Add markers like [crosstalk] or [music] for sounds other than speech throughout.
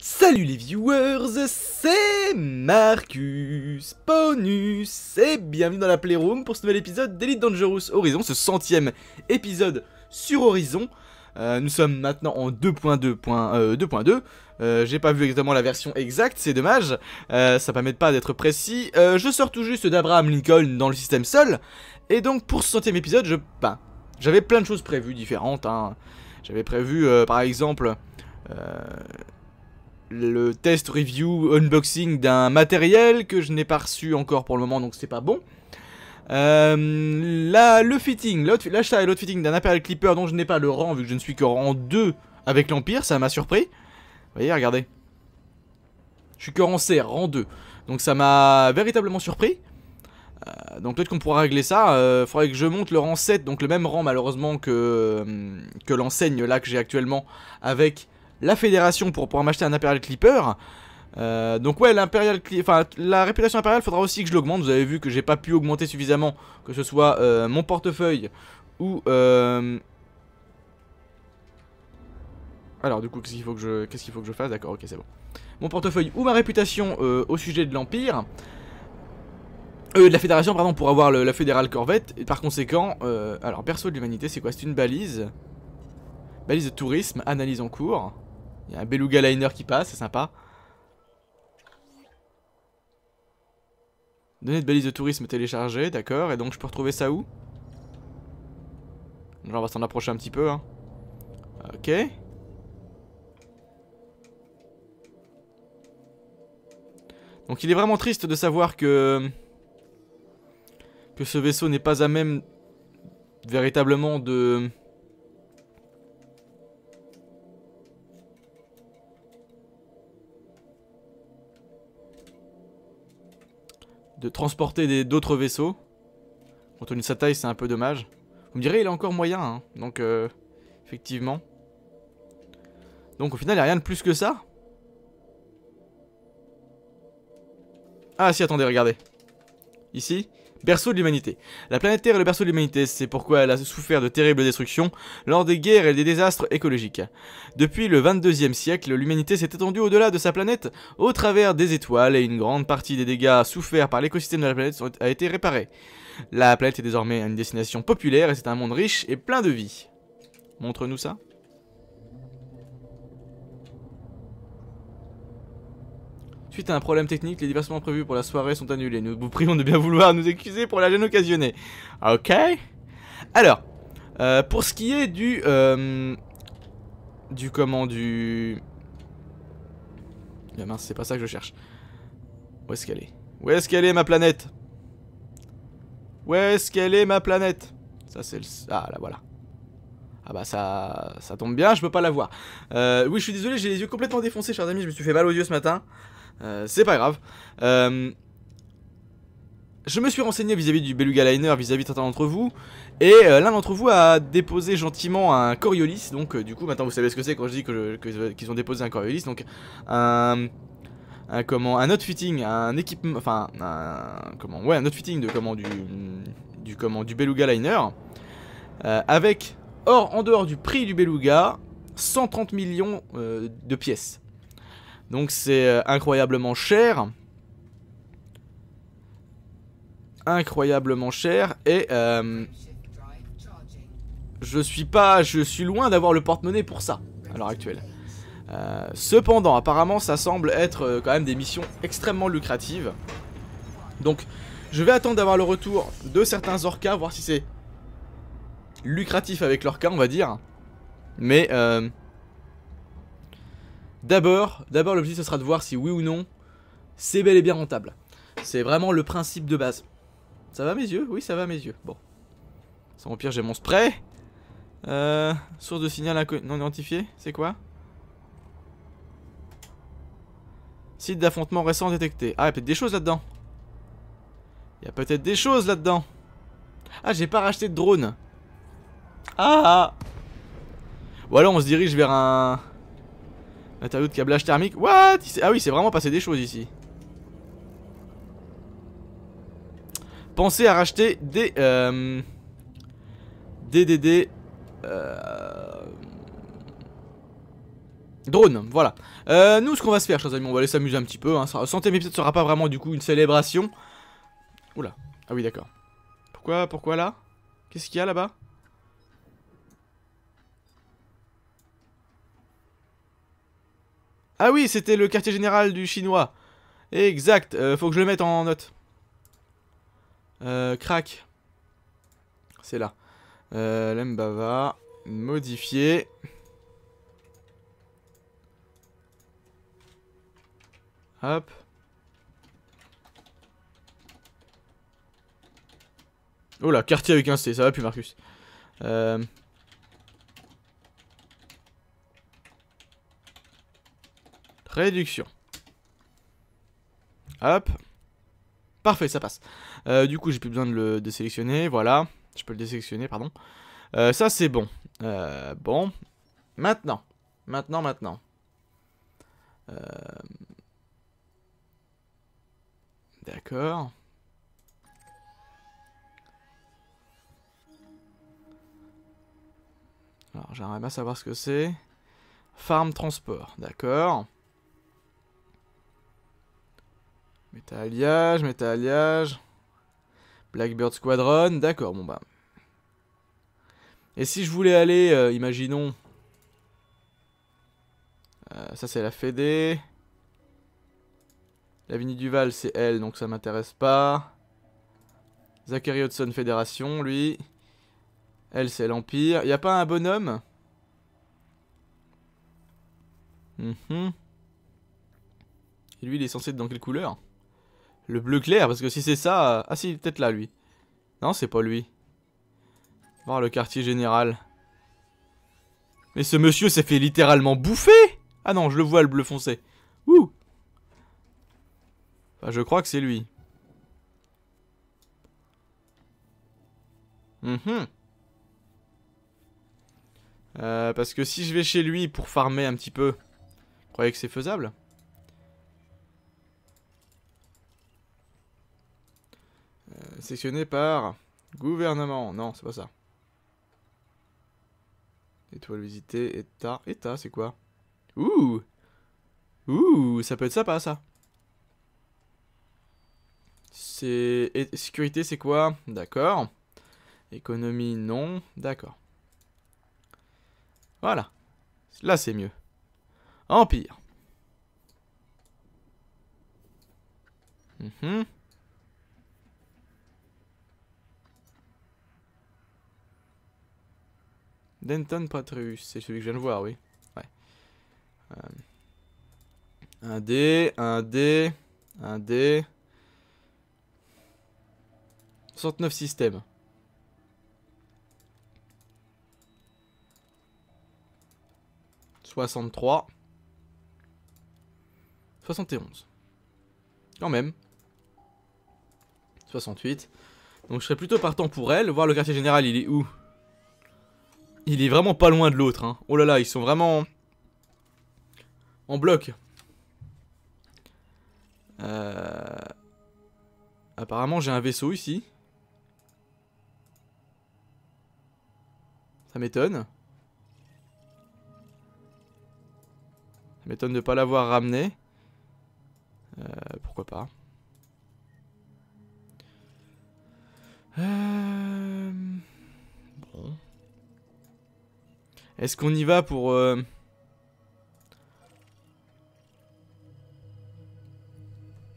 Salut les viewers, c'est Marcus Ponus et bienvenue dans la Playroom pour ce nouvel épisode d'Elite Dangerous Horizon, ce centième épisode sur Horizon. Euh, nous sommes maintenant en 2.2.2. Euh, J'ai pas vu exactement la version exacte, c'est dommage, euh, ça permet pas d'être précis. Euh, je sors tout juste d'Abraham Lincoln dans le système seul, et donc pour ce centième épisode, je... Ben, j'avais plein de choses prévues différentes. Hein. J'avais prévu, euh, par exemple, euh, le test review unboxing d'un matériel que je n'ai pas reçu encore pour le moment, donc c'est pas bon. Euh, là, le fitting, l'achat et l'autre fitting d'un Imperial Clipper dont je n'ai pas le rang vu que je ne suis que rang 2 avec l'Empire, ça m'a surpris. Vous voyez, regardez. Je suis que rang C, rang 2. Donc ça m'a véritablement surpris. Euh, donc peut-être qu'on pourra régler ça. Euh, faudrait que je monte le rang 7, donc le même rang malheureusement que, euh, que l'enseigne là que j'ai actuellement avec la fédération pour pouvoir m'acheter un Imperial Clipper. Euh, donc ouais, l'impérial, enfin la réputation impériale, faudra aussi que je l'augmente. Vous avez vu que j'ai pas pu augmenter suffisamment, que ce soit euh, mon portefeuille ou. Euh... Alors du coup, qu'est-ce qu'il faut que je, qu'est-ce que je fasse? D'accord, ok, c'est bon. Mon portefeuille ou ma réputation au sujet de l'empire. De la fédération, pardon, pour avoir la fédérale corvette. Et par conséquent, alors perso de l'humanité, c'est quoi? C'est une balise. Balise de tourisme, analyse en cours. Il y a un beluga liner qui passe, c'est sympa. Données de balise de tourisme téléchargée, d'accord. Et donc je peux retrouver ça où? Genre on va s'en approcher un petit peu. Hein. Ok. Donc il est vraiment triste de savoir que que ce vaisseau n'est pas à même véritablement de de transporter d'autres vaisseaux. Compte tenu de sa taille, c'est un peu dommage. Vous me direz, il est encore moyen, hein. donc euh, effectivement. Donc au final, il n'y a rien de plus que ça. Ah si, attendez, regardez. Ici, berceau de l'humanité. La planète Terre est le berceau de l'humanité, c'est pourquoi elle a souffert de terribles destructions lors des guerres et des désastres écologiques. Depuis le 22e siècle, l'humanité s'est étendue au-delà de sa planète, au travers des étoiles, et une grande partie des dégâts soufferts par l'écosystème de la planète a été réparée. La planète est désormais une destination populaire et c'est un monde riche et plein de vie. Montre-nous ça. Suite à un problème technique, les diversements prévus pour la soirée sont annulés. Nous vous prions de bien vouloir nous excuser pour la gêne occasionnée. Ok. Alors, euh, pour ce qui est du... Euh, du comment du... Ah mince, c'est pas ça que je cherche. Où est-ce qu'elle est? Où est-ce qu'elle est ma planète? Où est-ce qu'elle est ma planète? Ça c'est le... Ah là voilà. Ah bah ça, ça tombe bien, je peux pas la voir. Euh, oui, je suis désolé, j'ai les yeux complètement défoncés, chers amis, je me suis fait mal aux yeux ce matin. Euh, c'est pas grave. Euh, je me suis renseigné vis-à-vis du Beluga Liner, vis-à-vis de certains d'entre vous, et euh, l'un d'entre vous a déposé gentiment un Coriolis, donc du coup maintenant vous savez ce que c'est quand je dis qu'ils qu'ils ont déposé un Coriolis, donc un, comment, un outfitting, un équipement, enfin un comment, ouais un outfitting de comment du du comment du Beluga Liner, avec or en dehors du prix du Beluga, 130 millions de pièces. Donc c'est euh, incroyablement cher. Incroyablement cher. Et euh, je suis pas. Je suis loin d'avoir le porte-monnaie pour ça à l'heure actuelle. Euh, cependant, apparemment, ça semble être euh, quand même des missions extrêmement lucratives. Donc, je vais attendre d'avoir le retour de certains orcas, voir si c'est lucratif avec l'orca, on va dire. Mais D'abord, d'abord l'objectif ce sera de voir si oui ou non c'est bel et bien rentable. C'est vraiment le principe de base. Ça va à mes yeux? Oui, ça va à mes yeux. Bon. Sans pire, j'ai mon spray. Euh, source de signal non identifié, c'est quoi? Site d'affrontement récent détecté. Ah, il y a peut-être des choses là-dedans. Il y a peut-être des choses là-dedans. Ah, j'ai pas racheté de drone. Ah Ou alors on se dirige vers un... Matériau de câblage thermique. What? Ah oui, c'est vraiment passé des choses ici. Pensez à racheter des... Euh, des... des... Euh, voilà. Euh, nous, ce qu'on va se faire, chers amis, on va aller s'amuser un petit peu. Hein. Centième épisode sera pas vraiment, du coup, une célébration. Oula. Ah oui, d'accord. Pourquoi, pourquoi là? Qu'est-ce qu'il y a là-bas? Ah oui, c'était le quartier général du chinois. Exact, euh, faut que je le mette en note. Euh, crack. C'est là. Euh, Lembava. Modifier. Hop. Oh là, quartier avec un C, ça va plus Marcus. Euh... Réduction. Hop. Parfait, ça passe. Euh, du coup, j'ai plus besoin de le désélectionner. Voilà. Je peux le désélectionner, pardon. Euh, ça, c'est bon. Euh, bon. Maintenant. Maintenant, maintenant. D'accord. Alors, j'aimerais bien savoir ce que c'est. Farm transport, d'accord. Méta-alliage, méta-alliage. Blackbird Squadron, d'accord, bon bah. Et si je voulais aller, euh, imaginons... Euh, ça c'est la Fédé. L'avenue Duval c'est elle, donc ça m'intéresse pas. Zachary Hudson Fédération, lui. Elle c'est l'Empire. Y a pas un bonhomme? Mhm. Et lui il est censé être dans quelle couleur? Le bleu clair, parce que si c'est ça... Ah si, peut-être là, lui. Non, c'est pas lui. Voir le quartier général. Mais ce monsieur s'est fait littéralement bouffer Ah non, je le vois, le bleu foncé. Ouh Enfin, je crois que c'est lui. Euh, parce que si je vais chez lui pour farmer un petit peu, vous croyez que c'est faisable? Sectionné par gouvernement. Non, c'est pas ça. Étoile visitée, état. État, c'est quoi? Ouh Ouh, ça peut être sympa ça. C'est... Sécurité, c'est quoi? D'accord. Économie, non. D'accord. Voilà. Là, c'est mieux. Empire. Mhm. Denton Patreus, c'est celui que je viens de voir, oui. Ouais. Euh, un D, un D, un D. 69 systèmes. Soixante-trois. 71. Quand même. 68. Donc je serais plutôt partant pour elle. Voir le quartier général, il est où? Il est vraiment pas loin de l'autre. Hein. Oh là là, ils sont vraiment en bloc. Euh... Apparemment, j'ai un vaisseau ici. Ça m'étonne. Ça m'étonne de pas l'avoir ramené. Euh, pourquoi pas. Euh... Est-ce qu'on y va pour... Euh...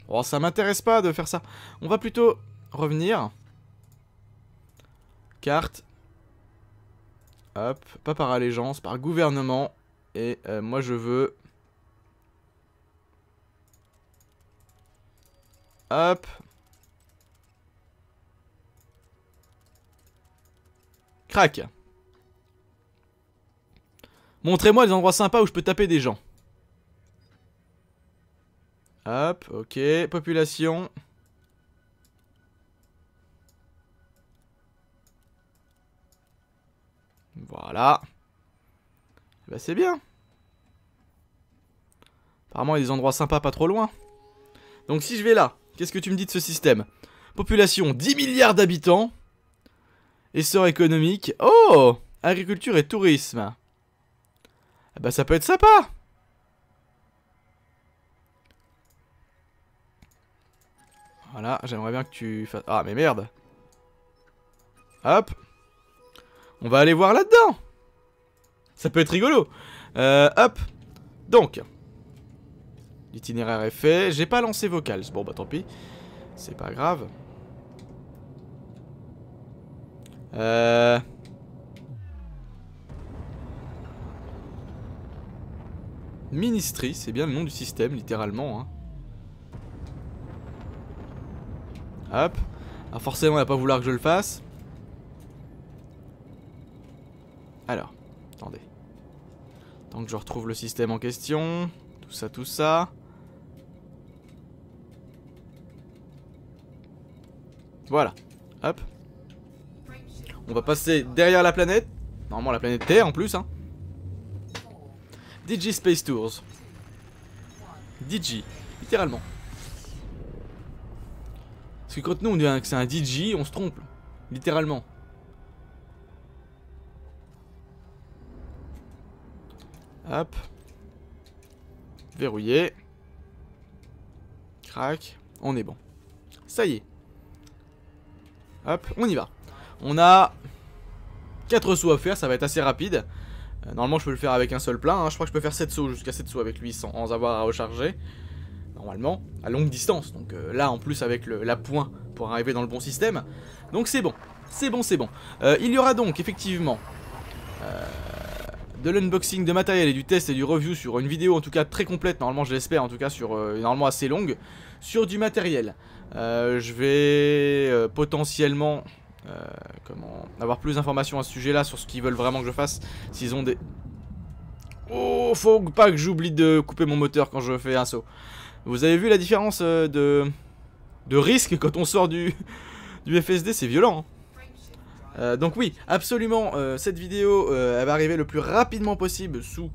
Oh, ça m'intéresse pas de faire ça. On va plutôt revenir. Carte. Hop, pas par allégeance, par gouvernement. Et euh, moi je veux... Hop. Crac. Montrez-moi les endroits sympas où je peux taper des gens. Hop, ok. Population. Voilà. Bah c'est bien. Apparemment il y a des endroits sympas pas trop loin. Donc si je vais là, qu'est-ce que tu me dis de ce système? Population 10 milliards d'habitants. Essor économique. Oh Agriculture et tourisme. Ah bah ça peut être sympa Voilà, j'aimerais bien que tu fasses... Ah mais merde Hop On va aller voir là-dedans Ça peut être rigolo euh, Hop Donc L'itinéraire est fait. J'ai pas lancé vocals. Bon bah tant pis. C'est pas grave. Euh... Ministry, c'est bien le nom du système, littéralement. Hein. Hop. Ah, forcément, il va pas vouloir que je le fasse. Alors, attendez. Tant que je retrouve le système en question. Tout ça, tout ça. Voilà. Hop. On va passer derrière la planète. Normalement la planète Terre en plus. Hein. DJ Space Tours. DJ. Littéralement. Parce que quand nous on dit que c'est un DJ, on se trompe. Littéralement. Hop. Verrouillé. Crac. On est bon. Ça y est. Hop, on y va. On a 4 sauts à faire, ça va être assez rapide. Euh, normalement, je peux le faire avec un seul plein. Hein. Je crois que je peux faire 7 sauts jusqu'à 7 sauts avec lui sans, avoir à recharger. Normalement, à longue distance. Donc euh, là, en plus, avec la pointe pour arriver dans le bon système. Donc c'est bon. C'est bon, c'est bon. Euh, il y aura donc, effectivement, de l'unboxing de matériel et du test et du review sur une vidéo, en tout cas très complète, normalement, je l'espère, en tout cas, sur normalement assez longue, sur du matériel. Je vais potentiellement comment avoir plus d'informations à ce sujet-là sur ce qu'ils veulent vraiment que je fasse. S'ils ont des... Oh, faut pas que j'oublie de couper mon moteur quand je fais un saut. Vous avez vu la différence de, de risque quand on sort du, [laughs] FSD, c'est violent. Hein. donc oui, absolument, cette vidéo, elle va arriver le plus rapidement possible sous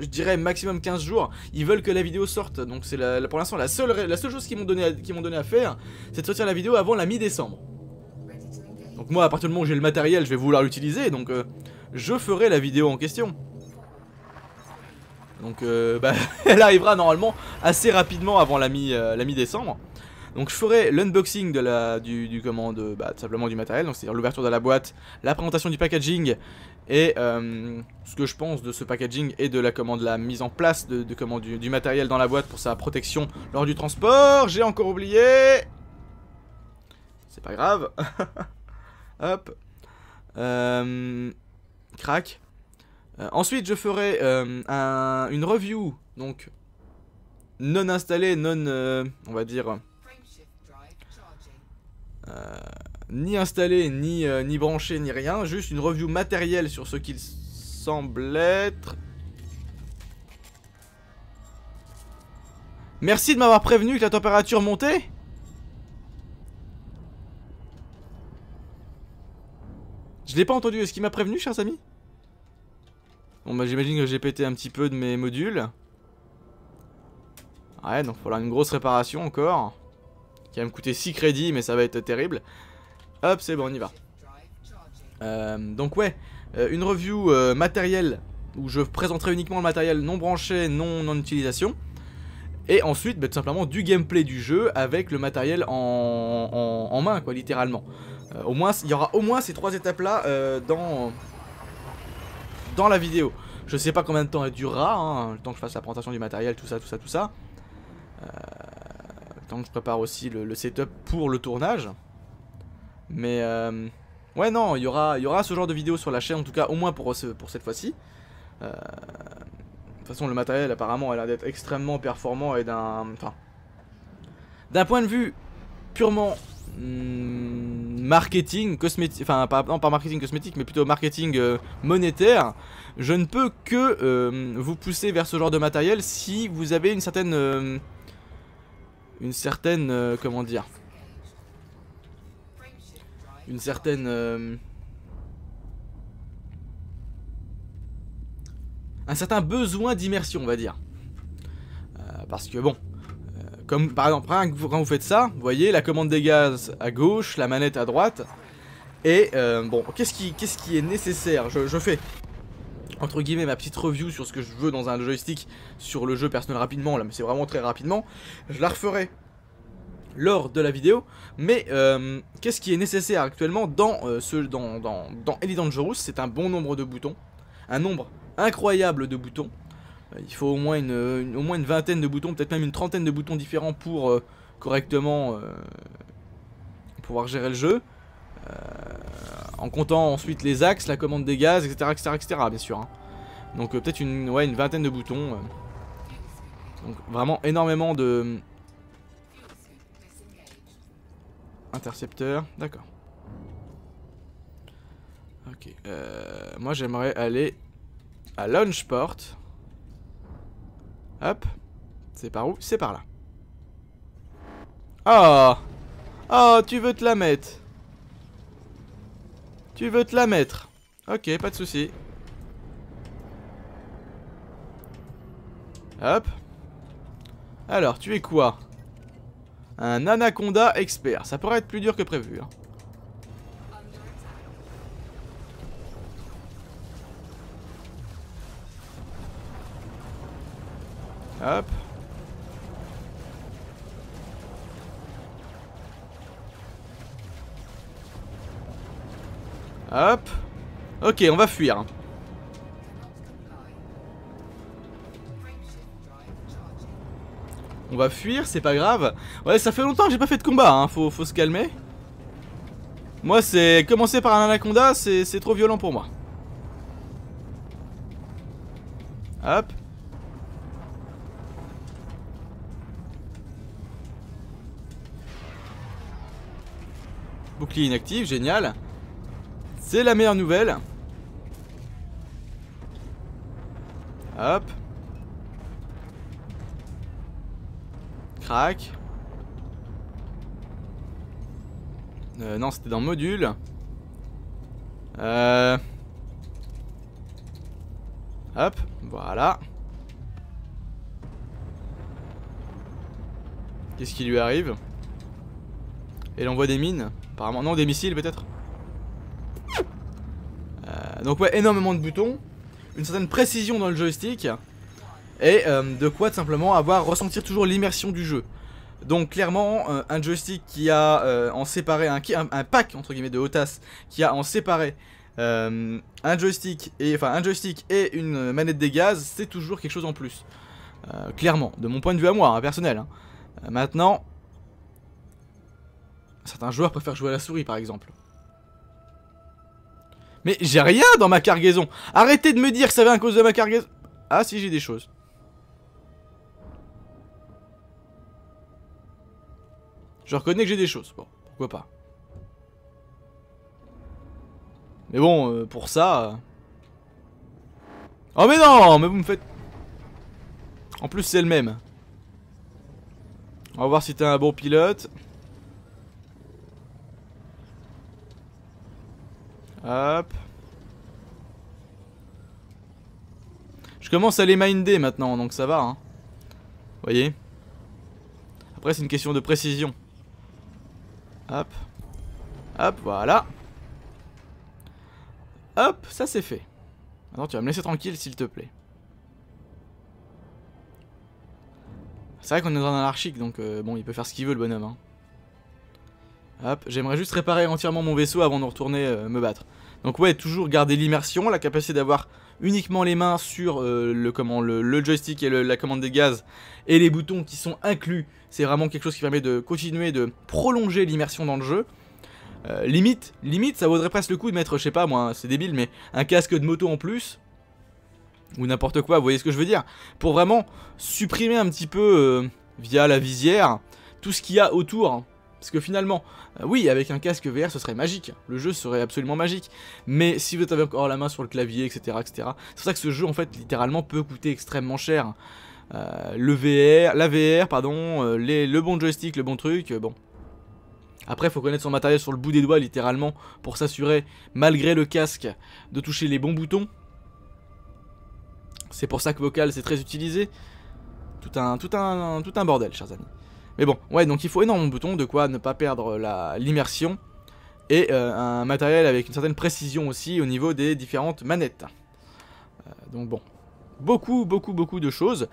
je dirais maximum 15 jours, ils veulent que la vidéo sorte. Donc c'est pour l'instant la seule, chose qu'ils m'ont donné, donné à faire, c'est de sortir la vidéo avant la mi-décembre. Donc moi, à partir du moment où j'ai le matériel, je vais vouloir l'utiliser, donc euh, je ferai la vidéo en question. Donc euh, [laughs] bah, elle arrivera normalement assez rapidement avant la euh, mi-décembre. donc je ferai l'unboxing de la du, du commande, bah, simplement du matériel, donc c'est-à-dire l'ouverture de la boîte, la présentation du packaging et ce que je pense de ce packaging et de la commande, la mise en place de, du, matériel dans la boîte pour sa protection lors du transport. J'ai encore oublié. C'est pas grave. [laughs] Hop. Euh, crac. Euh, ensuite, je ferai une review, donc non installée, non, on va dire, ni installé, ni, euh, ni branché, ni rien. Juste une review matérielle sur ce qu'il semble être. Merci de m'avoir prévenu que la température montait. Je l'ai pas entendu, est-ce qu'il m'a prévenu, chers amis? Bon bah j'imagine que j'ai pété un petit peu de mes modules. Ouais, donc voilà une grosse réparation encore. Qui va me coûter 6 crédits, mais ça va être terrible. Hop, c'est bon, on y va. Euh, donc ouais, euh, une review euh, matérielle où je présenterai uniquement le matériel non branché, non en utilisation. Et ensuite, bah, tout simplement du gameplay du jeu avec le matériel en, main, quoi, littéralement. Au moins, il y aura au moins ces trois étapes-là dans, dans la vidéo. Je sais pas combien de temps elle durera, hein, le temps que je fasse la présentation du matériel, tout ça, tout ça, tout ça. le temps que je prépare aussi le setup pour le tournage. Mais euh, ouais non, il y aura, y aura ce genre de vidéo sur la chaîne, en tout cas au moins pour, pour cette fois-ci. Euh, de toute façon le matériel apparemment a l'air d'être extrêmement performant et d'un... Enfin... D'un point de vue purement hmm, marketing, cosmétique, enfin pas, non, marketing cosmétique mais plutôt marketing euh, monétaire, je ne peux que vous pousser vers ce genre de matériel si vous avez une certaine... une certaine... comment dire une certaine... Euh, un certain besoin d'immersion, on va dire. Euh, parce que bon, euh, comme par exemple, quand vous faites ça, vous voyez la commande des gaz à gauche, la manette à droite. Et bon, qu'est-ce qui, est nécessaire? Je, fais, entre guillemets, ma petite review sur ce que je veux dans un joystick sur le jeu personnel rapidement, là, mais c'est vraiment très rapidement. Je la referai lors de la vidéo, mais euh, qu'est-ce qui est nécessaire actuellement dans, euh, ce, Dangerous? C'est un bon nombre de boutons, un nombre incroyable de boutons. Il faut au moins une, vingtaine de boutons, peut-être même une trentaine de boutons différents pour euh, correctement euh, pouvoir gérer le jeu. Euh, en comptant ensuite les axes, la commande des gaz, etc. etc., etc. bien sûr. hein. Donc peut-être une, une vingtaine de boutons. Donc vraiment énormément de... Intercepteur, d'accord. Ok. Moi j'aimerais aller à Launchport. Hop. C'est par où? C'est par là. Oh Oh, tu veux te la mettre Tu veux te la mettre Ok, pas de souci. Hop. Alors, tu es quoi? Un anaconda expert. Ça pourrait être plus dur que prévu. hein. Hop. Hop. Ok, on va fuir. hein. On va fuir, c'est pas grave. Ouais, ça fait longtemps que j'ai pas fait de combat, hein. faut, faut se calmer. Moi, c'est commencer par un anaconda, c'est c'est trop violent pour moi. Hop. Bouclier inactif, génial. C'est la meilleure nouvelle. Hop. Crac. Euh, non, c'était dans module. Euh... Hop, voilà. Qu'est-ce qui lui arrive? Elle envoie des mines? Apparemment, non, des missiles peut-être Euh, Donc ouais, énormément de boutons. Une certaine précision dans le joystick. Et euh, de quoi tout simplement avoir ressentir toujours l'immersion du jeu. Donc clairement, euh, un joystick qui a en séparé un, pack entre guillemets de Hotas qui a en séparé un joystick et un joystick et une manette des gaz, c'est toujours quelque chose en plus. Clairement, de mon point de vue à moi, hein, personnel. hein. Maintenant, certains joueurs préfèrent jouer à la souris par exemple. Mais j'ai rien dans ma cargaison. Arrêtez de me dire que ça vient à cause de ma cargaison. Ah si j'ai des choses. Je reconnais que j'ai des choses. Bon, pourquoi pas. Mais bon, euh, pour ça... euh. Oh mais non Mais vous me faites... En plus c'est le même. On va voir si t'es un bon pilote. Hop. Je commence à les minder maintenant, donc ça va. Hein. Voyez Après c'est une question de précision. Hop. Hop, voilà. Hop, ça c'est fait. Maintenant tu vas me laisser tranquille s'il te plaît. C'est vrai qu'on est dans un anarchique donc euh, bon il peut faire ce qu'il veut le bonhomme. hein. Hop, j'aimerais juste réparer entièrement mon vaisseau avant de retourner euh, me battre. Donc ouais, toujours garder l'immersion, la capacité d'avoir uniquement les mains sur euh, le, comment, le, joystick et la commande des gaz et les boutons qui sont inclus. C'est vraiment quelque chose qui permet de continuer de prolonger l'immersion dans le jeu. Euh, limite, limite, ça vaudrait presque le coup de mettre, je sais pas moi, c'est débile, mais un casque de moto en plus. Ou n'importe quoi, vous voyez ce que je veux dire Pour vraiment supprimer un petit peu, via la visière, tout ce qu'il y a autour. Parce que finalement, euh, oui, avec un casque VR, ce serait magique. Le jeu serait absolument magique. Mais si vous avez encore la main sur le clavier, etc., etc., c'est pour ça que ce jeu, en fait, littéralement, peut coûter extrêmement cher. Euh, le VR, la VR, pardon, euh, le bon joystick, le bon truc, bon. Après, faut connaître son matériel sur le bout des doigts, littéralement, pour s'assurer, malgré le casque, de toucher les bons boutons. C'est pour ça que Vocal, c'est très utilisé. Tout un, tout un, tout un bordel, chers amis. Mais bon, ouais, donc il faut énormément de boutons, de quoi ne pas perdre la- l'immersion. Et euh, un matériel avec une certaine précision aussi au niveau des différentes manettes. Euh, donc bon, beaucoup, beaucoup, beaucoup de choses.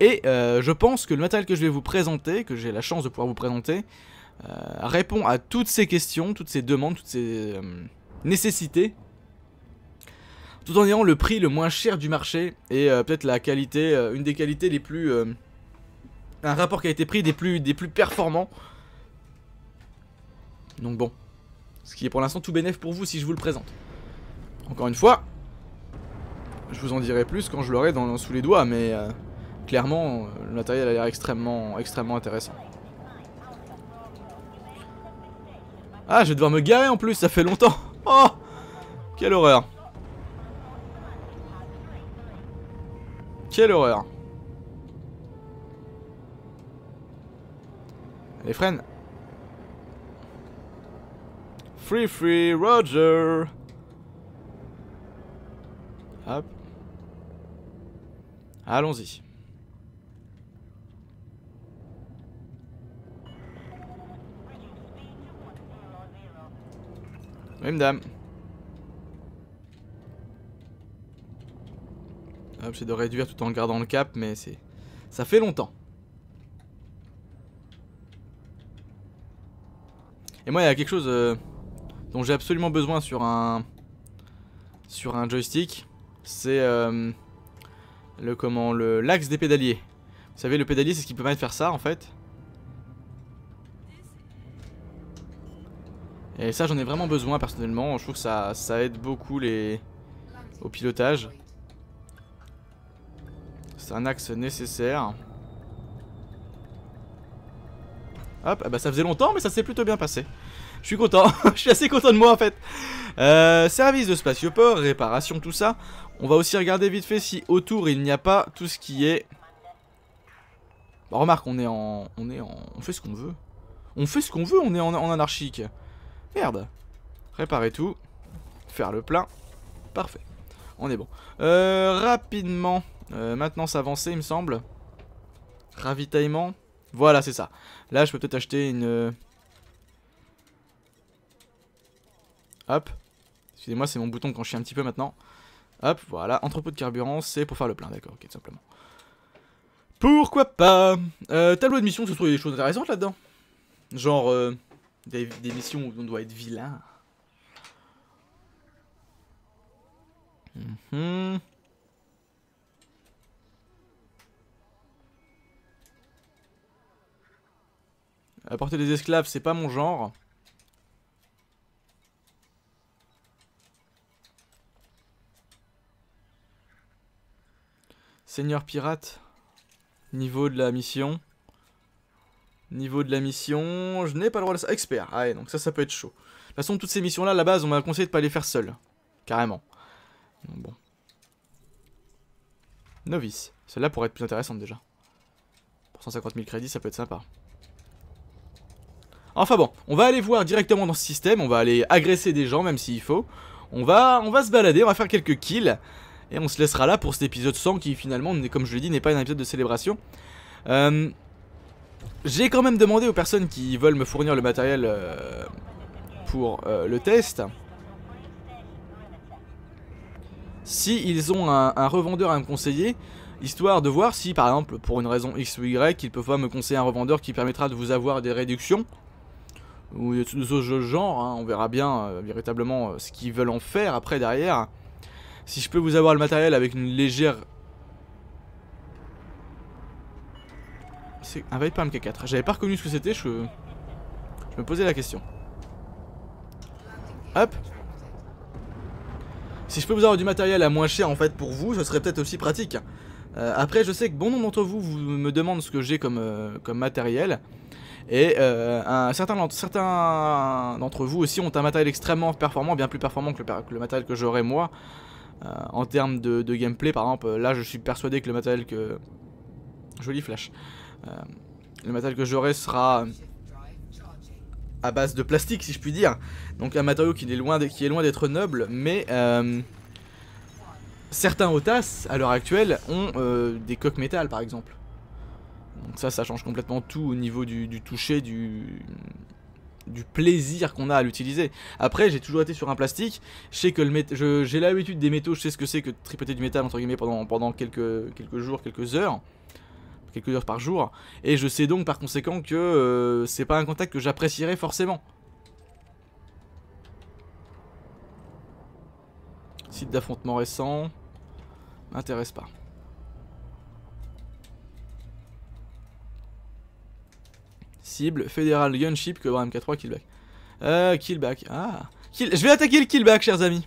Et euh, je pense que le matériel que je vais vous présenter, que j'ai la chance de pouvoir vous présenter, euh, répond à toutes ces questions, toutes ces demandes, toutes ces euh, nécessités, tout en ayant le prix le moins cher du marché et peut-être la qualité, une des qualités les plus... un rapport qualité-prix des plus, des plus performants. Donc bon, ce qui est pour l'instant tout bénéf pour vous si je vous le présente. Encore une fois, je vous en dirai plus quand je l'aurai sous les doigts, mais clairement, le matériel a l'air extrêmement, extrêmement intéressant. Ah, je vais devoir me garer en plus, ça fait longtemps. [laughs] Oh Quelle horreur. Quelle horreur. Allez, freine. Free, free, Roger. Hop. Allons-y. Oui, madame. Hop, j'ai de réduire tout en gardant le cap, mais c'est... Ça fait longtemps. Et moi, il y a quelque chose euh, dont j'ai absolument besoin sur un... Sur un joystick. C'est... Euh, le comment le l'axe des pédaliers. Vous savez, le pédalier, c'est ce qui permet de faire ça, en fait. Et ça j'en ai vraiment besoin personnellement, je trouve que ça, ça aide beaucoup les au pilotage. C'est un axe nécessaire. Hop, ah bah ça faisait longtemps mais ça s'est plutôt bien passé. Je suis content, [laughs] je suis assez content de moi en fait. Euh, service de spatioport, réparation, tout ça. On va aussi regarder vite fait si autour il n'y a pas tout ce qui est... Bah, remarque, on est en... On est en... On fait ce qu'on veut. On fait ce qu'on veut, on est en anarchique. Merde. Réparer tout. Faire le plein. Parfait. On est bon. Euh, rapidement. Euh, maintenant s'avancer, il me semble. Ravitaillement. Voilà, c'est ça. Là, je peux peut-être acheter une... Euh, hop. Excusez-moi, c'est mon bouton quand je suis un petit peu maintenant. Hop, voilà. Entrepôt de carburant, c'est pour faire le plein. D'accord, ok, tout simplement. Pourquoi pas? Euh, Tableau de mission, je trouve des choses intéressantes là-dedans? Genre... Euh, des, missions où on doit être vilain. Mhm. Apporter des esclaves, c'est pas mon genre. Seigneur pirate. Niveau de la mission. Niveau de la mission, je n'ai pas le droit de ça. Expert, ah ouais, donc ça, ça peut être chaud. De toute façon, toutes ces missions-là, à la base, on m'a conseillé de pas les faire seul. Carrément. bon. Novice. Celle-là pourrait être plus intéressante déjà. Pour 150 000 crédits, ça peut être sympa. Enfin bon, on va aller voir directement dans ce système, on va aller agresser des gens même s'il faut. On va, se balader, on va faire quelques kills. Et on se laissera là pour cet épisode 100 qui finalement, comme je l'ai dit, n'est pas un épisode de célébration. Euh, j'ai quand même demandé aux personnes qui veulent me fournir le matériel euh, pour euh, le test si ils ont un, revendeur à me conseiller, histoire de voir si par exemple pour une raison X ou Y, ils peuvent pas me conseiller un revendeur qui permettra de vous avoir des réductions ou de ce genre, hein. on verra bien euh, véritablement ce qu'ils veulent en faire après derrière. Si je peux vous avoir le matériel avec une légère C'est un Viper MK4. J'avais pas reconnu ce que c'était, je... me posais la question. Hop. Si je peux vous avoir du matériel à moins cher en fait pour vous, ce serait peut-être aussi pratique. Euh, après, je sais que bon nombre d'entre vous, me demandent ce que j'ai euh, comme matériel. Et euh, un, certains, certains d'entre vous aussi ont un matériel extrêmement performant, bien plus performant que le, matériel que j'aurais moi. en termes de, gameplay, par exemple, là je suis persuadé que le matériel que... Joli flash. Euh, le matériel que j'aurai sera à base de plastique si je puis dire. Donc un matériau qui est loin d'être noble, mais euh, certains Otas à l'heure actuelle ont euh, des coques métal par exemple. Donc ça, ça change complètement tout au niveau du, toucher, du, du plaisir qu'on a à l'utiliser. Après, j'ai toujours été sur un plastique. Je sais que j'ai l'habitude des métaux, je sais ce que c'est que tripoter du métal entre guillemets pendant, quelques jours, quelques heures. quelques heures par jour. Et je sais donc par conséquent que euh, c'est pas un contact que j'apprécierais forcément. Site d'affrontement récent. M'intéresse pas. Cible, Fédéral Gunship, que MK3, killback. Euh, killback. Ah. Je vais attaquer le killback, chers amis.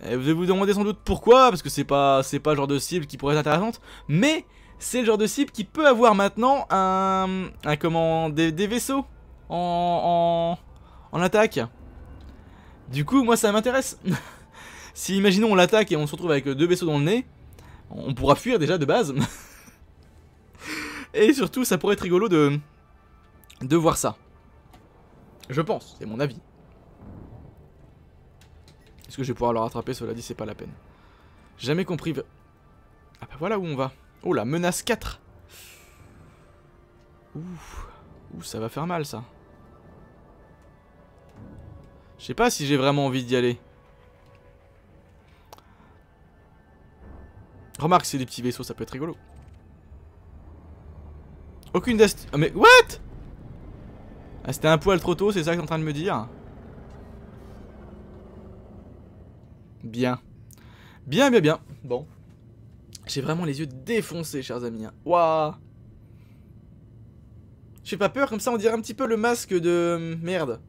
Vous allez vous demander sans doute pourquoi, parce que c'est pas, pas le genre de cible qui pourrait être intéressante, mais c'est le genre de cible qui peut avoir maintenant un, un des, vaisseaux en, en, en attaque. Du coup, moi ça m'intéresse. [laughs] si imaginons on l'attaque et on se retrouve avec deux vaisseaux dans le nez, on pourra fuir déjà de base. [laughs] et surtout, ça pourrait être rigolo de, de voir ça. Je pense, c'est mon avis. Est-ce que je vais pouvoir le rattraper? Cela dit, c'est pas la peine. Jamais compris. Ah bah voilà où on va. Oh la menace 4 Ouh. Ouh, ça va faire mal ça. Je sais pas si j'ai vraiment envie d'y aller. Remarque, c'est des petits vaisseaux, ça peut être rigolo. Aucune dest... Ah mais... What? Ah c'était un poil trop tôt, c'est ça que t'es en train de me dire? Bien. Bien, bien, bien. Bon. J'ai vraiment les yeux défoncés, chers amis. Hein. Waouh J'ai pas peur, comme ça on dirait un petit peu le masque de... Merde.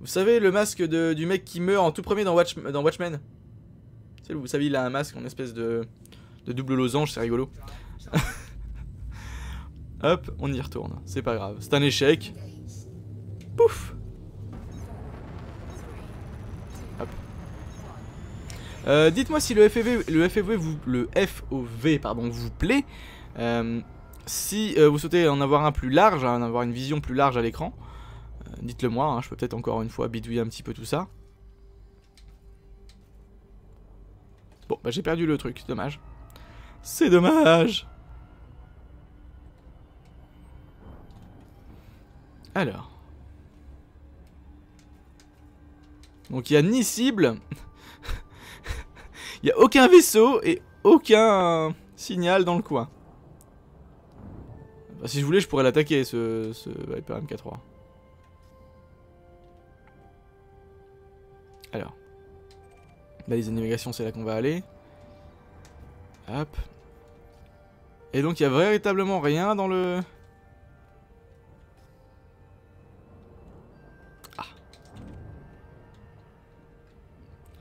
Vous savez, le masque de... du mec qui meurt en tout premier dans, Watch... dans Watchmen Vous savez, il a un masque en espèce de, de double losange, c'est rigolo. Hop, on y retourne. C'est pas grave. C'est un échec. Pouf Euh, dites-moi si le FOV, le FOV, vous, le FOV pardon, vous plaît. Euh, si euh, vous souhaitez en avoir un plus large, en avoir une vision plus large à l'écran, dites-le moi, hein, je peux peut-être encore une fois bidouiller un petit peu tout ça. Bon, bah j'ai perdu le truc, dommage. C'est dommage Alors. Donc il n'y a ni cible, [laughs] il n'y a aucun vaisseau et aucun signal dans le coin. si je voulais, je pourrais l'attaquer, ce, Viper MK3. Alors. Balise de navigation, c'est là qu'on va aller. Hop. Et donc, il n'y a véritablement rien dans le...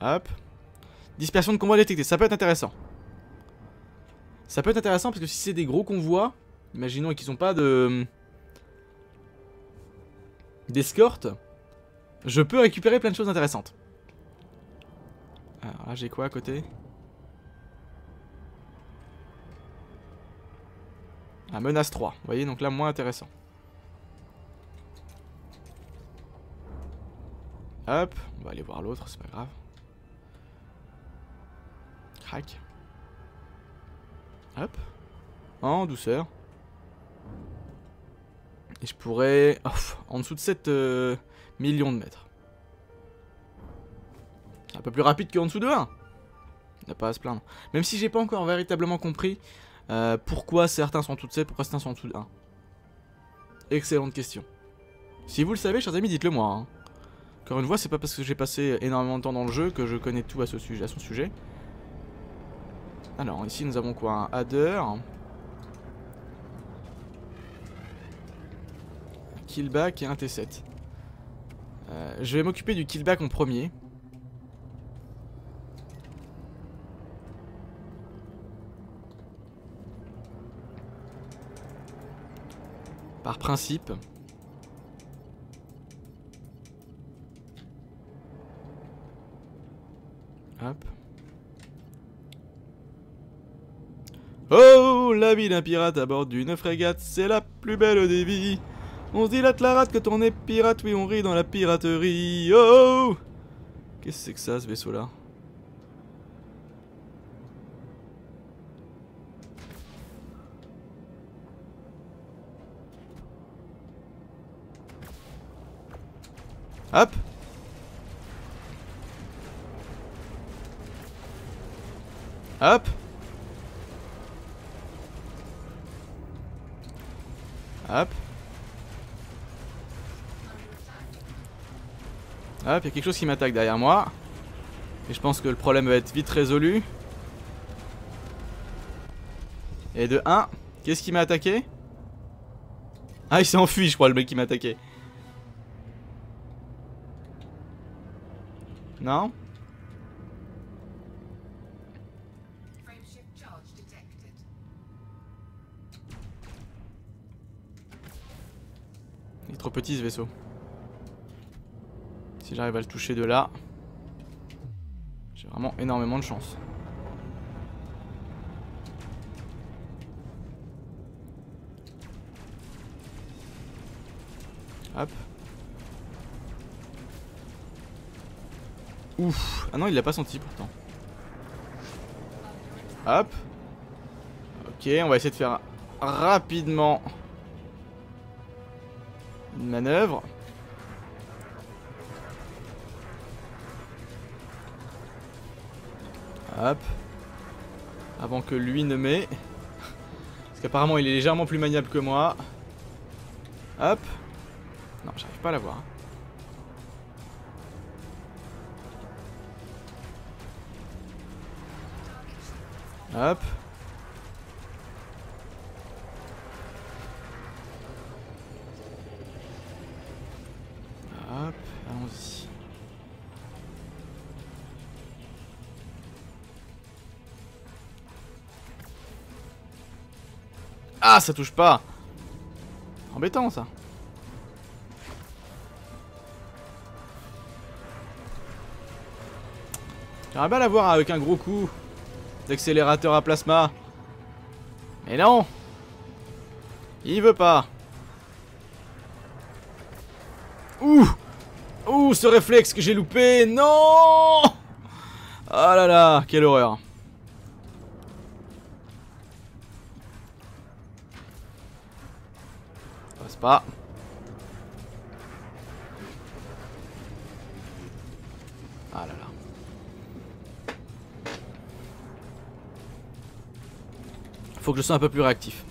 Hop. Dispersion de convois détectés, ça peut être intéressant. Ça peut être intéressant parce que si c'est des gros convois, imaginons qu'ils n'ont pas de d'escorte, je peux récupérer plein de choses intéressantes. Alors là j'ai quoi à côté? Un menace 3, vous voyez donc là moins intéressant. Hop, on va aller voir l'autre, c'est pas grave. Hop. En douceur. Et je pourrais... en dessous de 7 euh, millions de mètres. Un peu plus rapide qu'en dessous de 1. On n'a pas à se plaindre. Même si j'ai pas encore véritablement compris euh, pourquoi certains sont en dessous de 7, pourquoi certains sont en dessous de 1. Excellente question. Si vous le savez, chers amis, dites-le moi. Hein. Encore une fois, c'est pas parce que j'ai passé énormément de temps dans le jeu que je connais tout à, ce sujet, à son sujet. Alors, ici nous avons quoi? Un adder. Killback et un T7. Euh, je vais m'occuper du killback en premier. Par principe. Hop. Oh, la vie d'un pirate à bord d'une frégate, c'est la plus belle des vies. On se dilate la rate quand on est pirate, oui on rit dans la piraterie. Oh Qu'est-ce que c'est que ça, ce vaisseau-là? Hop Hop Hop. Hop, il y a quelque chose qui m'attaque derrière moi. Et je pense que le problème va être vite résolu. Et de 1, qu'est-ce qui m'a attaqué? Ah, il s'est enfui, je crois, le mec qui m'a attaqué. Non? Trop petit ce vaisseau. Si j'arrive à le toucher de là, j'ai vraiment énormément de chance. Hop. Ouf. Ah non, il l'a pas senti pourtant. Hop. Ok, on va essayer de faire rapidement une manœuvre. Hop. Avant que lui ne met. Parce qu'apparemment il est légèrement plus maniable que moi. Hop. Non, j'arrive pas à l'avoir. Hop. Hop, Ah, ça touche pas Embêtant ça J'aimerais bien l'avoir avec un gros coup d'accélérateur à plasma. Mais non Il veut pas. Ouh Ouh, ce réflexe que j'ai loupé Non Ah là là, quelle horreur. Ah là là. Faut que je sois un peu plus réactif.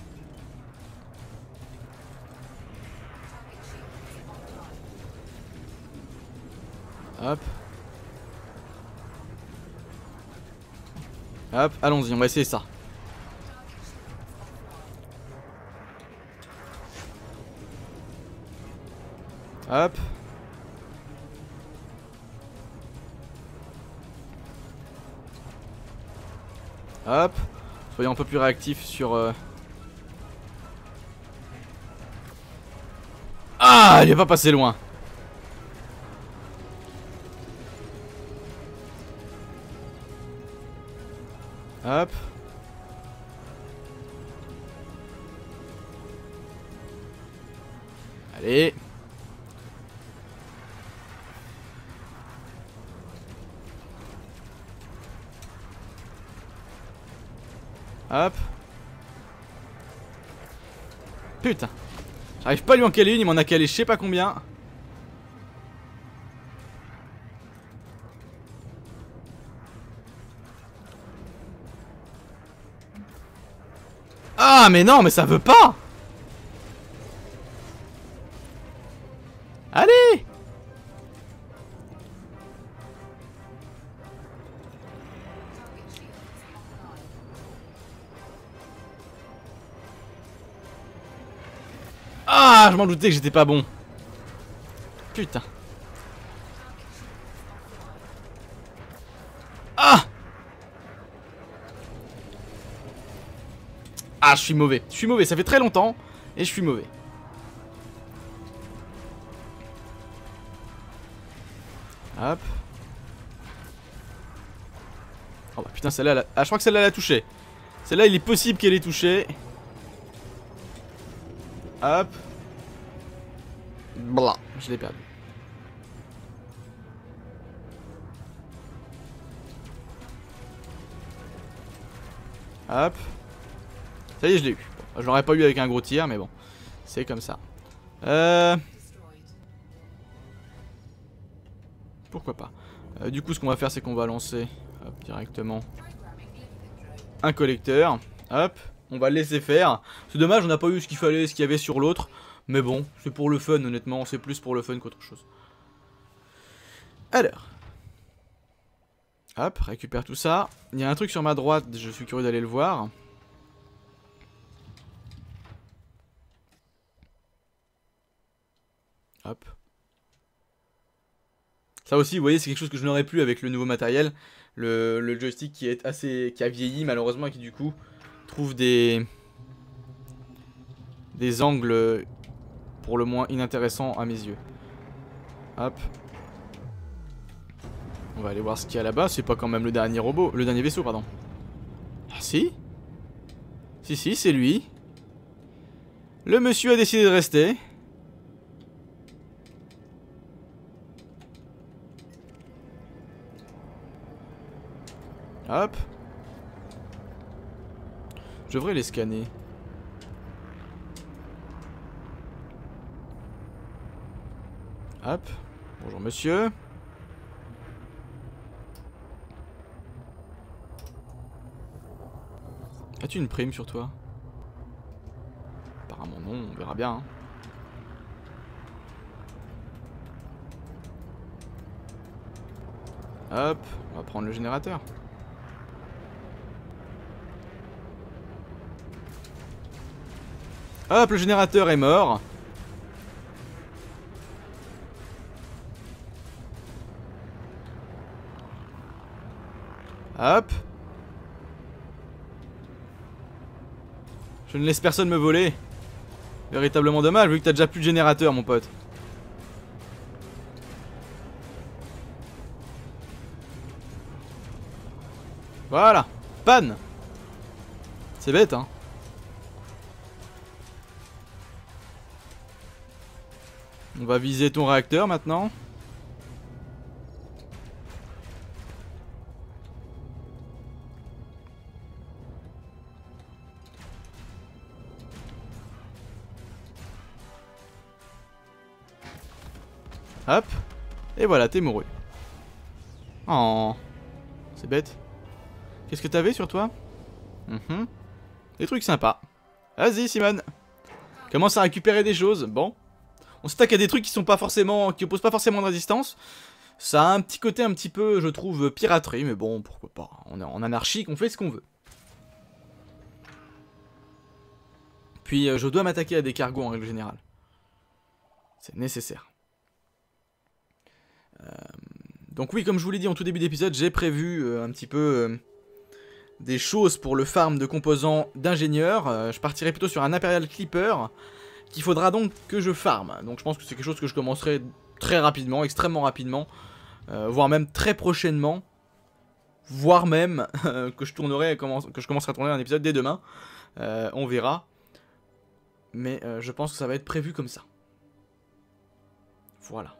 Hop. Hop, allons-y, on va essayer ça. Hop. Hop. Soyons un peu plus réactifs sur... Euh... Ah, il est pas passé loin. J'arrive pas à lui en caler une, il m'en a calé je sais pas combien. Ah mais non mais ça veut pas Ah je m'en doutais que j'étais pas bon Putain Ah Ah, je suis mauvais. Je suis mauvais. Ça fait très longtemps. Et je suis mauvais. Hop. Oh bah putain, celle-là, ah, je crois que celle-là, l'a touché. Celle-là, il est possible qu'elle ait touché. Hop. Je l'ai perdu. Hop. Ça y est, je l'ai eu. je l'aurais pas eu avec un gros tir, mais bon. C'est comme ça. Euh... Pourquoi pas. Euh, du coup, ce qu'on va faire, c'est qu'on va lancer directement un collecteur. Hop. On va le laisser faire. C'est dommage, on n'a pas eu ce qu'il fallait, ce qu'il y avait sur l'autre. Mais bon, c'est pour le fun, honnêtement. C'est plus pour le fun qu'autre chose. Alors. Hop, récupère tout ça. Il y a un truc sur ma droite, je suis curieux d'aller le voir. Hop. Ça aussi, vous voyez, c'est quelque chose que je n'aurais plus avec le nouveau matériel. Le, joystick qui est assez, qui a vieilli malheureusement et qui du coup trouve des des angles pour le moins inintéressants à mes yeux. Hop. On va aller voir ce qu'il y a là-bas. C'est pas quand même le dernier robot, le dernier vaisseau, pardon. Ah si? Si, si, c'est lui. Le monsieur a décidé de rester. Hop. Je devrais les scanner. Hop. Bonjour monsieur. As-tu une prime sur toi? Apparemment non, on verra bien. Hein. Hop, on va prendre le générateur. Hop, le générateur est mort. Hop. Je ne laisse personne me voler. Véritablement dommage vu que t'as déjà plus de générateur mon pote. Voilà. Panne. C'est bête hein. On va viser ton réacteur maintenant. Voilà, t'es mouru. Oh. C'est bête. Qu'est-ce que t'avais sur toi? Mhm. Des trucs sympas. Vas-y, Simone. Commence à récupérer des choses. Bon on s'attaque à des trucs qui sont pas forcément, qui opposent pas forcément de résistance. Ça a un petit côté un petit peu, je trouve, piraterie, mais bon, pourquoi pas. On est en anarchie, on fait ce qu'on veut. Puis euh, je dois m'attaquer à des cargos en règle générale. C'est nécessaire. Euh, donc oui, comme je vous l'ai dit en tout début d'épisode, j'ai prévu euh, un petit peu des choses pour le farm de composants d'ingénieurs. je partirai plutôt sur un Imperial Clipper qu'il faudra donc que je farme. Donc je pense que c'est quelque chose que je commencerai très rapidement, extrêmement rapidement, euh, voire même très prochainement, voire même [laughs] que je tournerai, que je commencerai à tourner un épisode dès demain. Euh, on verra. Mais euh, je pense que ça va être prévu comme ça. Voilà.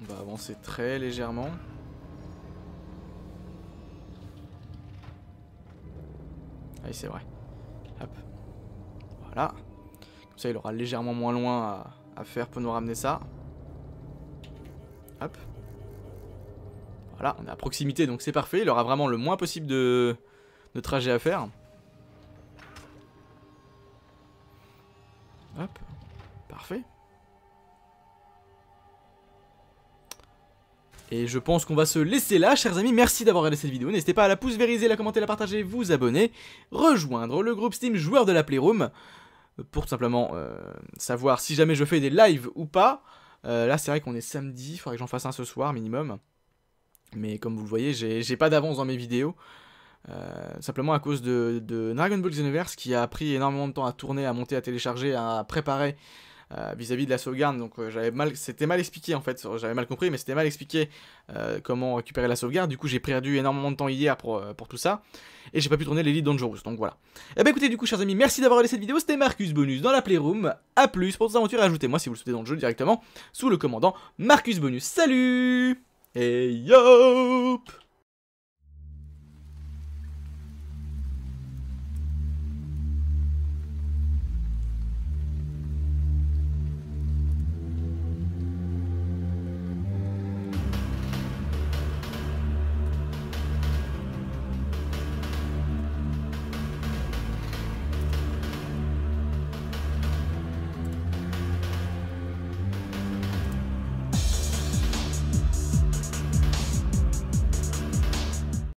On va avancer très légèrement. Ah oui, c'est vrai. Voilà. Comme ça, il aura légèrement moins loin à, faire pour nous ramener ça. Hop. Voilà, on est à proximité, donc c'est parfait. Il aura vraiment le moins possible de trajet à faire. Hop. Parfait. Et je pense qu'on va se laisser là, chers amis. Merci d'avoir regardé cette vidéo. N'hésitez pas à la pouce vériser, la commenter, la partager, vous abonner, rejoindre le groupe Steam joueur de la Playroom pour simplement euh, savoir si jamais je fais des lives ou pas. Euh, là, c'est vrai qu'on est samedi, il faudrait que j'en fasse un ce soir minimum. Mais comme vous le voyez, j'ai pas d'avance dans mes vidéos. Euh, simplement à cause de, Dragon Ball Xenoverse qui a pris énormément de temps à tourner, à monter, à télécharger, à préparer euh, vis-à-vis de la sauvegarde. Donc euh, j'avais mal, c'était mal expliqué en fait. J'avais mal compris, mais c'était mal expliqué euh, comment récupérer la sauvegarde. Du coup, j'ai perdu énormément de temps hier pour, tout ça, et j'ai pas pu tourner l'Elite Dangerous. Donc voilà. Et bah écoutez, du coup, chers amis, merci d'avoir regardé cette vidéo. C'était Marcus Bonus dans la Playroom. A plus pour vos aventures. Ajoutez-moi si vous le souhaitez dans le jeu directement sous le commandant Marcus Bonus. Salut et yo